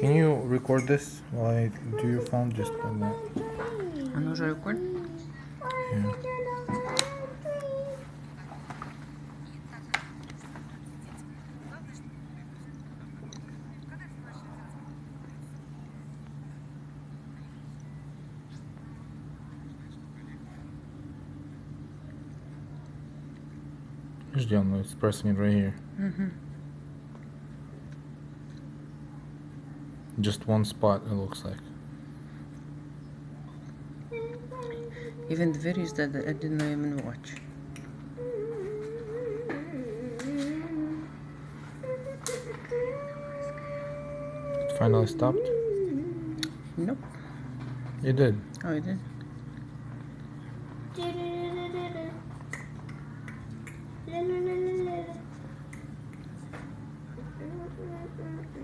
Can you record this while I do your phone just like that? Оно уже рекорд? Yeah. Ждем, it's pressing it right here. Угу. Just one spot, it looks like. Even the videos that I didn't even watch. It finally stopped? Nope. You did? Oh, you did.